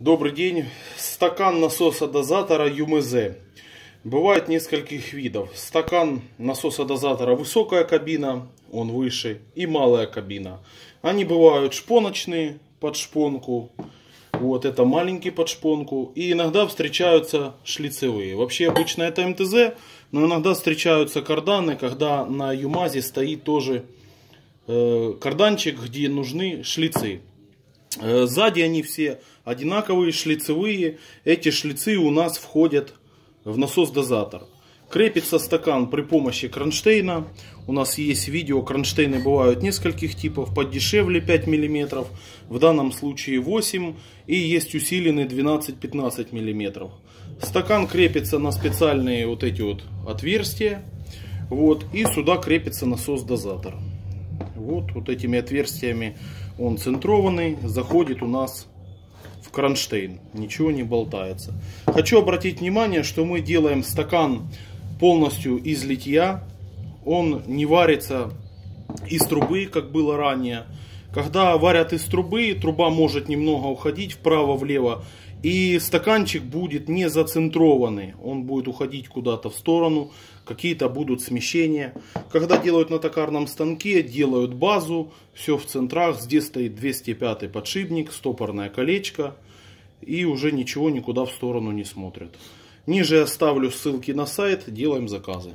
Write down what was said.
Добрый день. Стакан насоса дозатора ЮМЗ. Бывает нескольких видов. Стакан насоса дозатора высокая кабина, он выше, и малая кабина. Они бывают шпоночные под шпонку. Вот это маленький под шпонку. И иногда встречаются шлицевые. Вообще обычно это МТЗ, но иногда встречаются карданы, когда на ЮМАЗе стоит тоже э, карданчик, где нужны шлицы. Э, сзади они все одинаковые, шлицевые. Эти шлицы у нас входят в насос-дозатор. Крепится стакан при помощи кронштейна. У нас есть видео, кронштейны бывают нескольких типов, подешевле 5 мм, в данном случае 8 и есть усиленный 12-15 мм. Стакан крепится на специальные вот эти вот отверстия. Вот, и сюда крепится насос-дозатор. Вот, вот этими отверстиями он центрованный, заходит у нас в кронштейн. Ничего не болтается. Хочу обратить внимание, что мы делаем стакан полностью из литья. Он не варится из трубы, как было ранее. Когда варят из трубы, труба может немного уходить вправо-влево. И стаканчик будет не зацентрованный, он будет уходить куда-то в сторону, какие-то будут смещения. Когда делают на токарном станке, делают базу, все в центрах, здесь стоит 205 подшипник, стопорное колечко и уже ничего никуда в сторону не смотрят. Ниже оставлю ссылки на сайт, делаем заказы.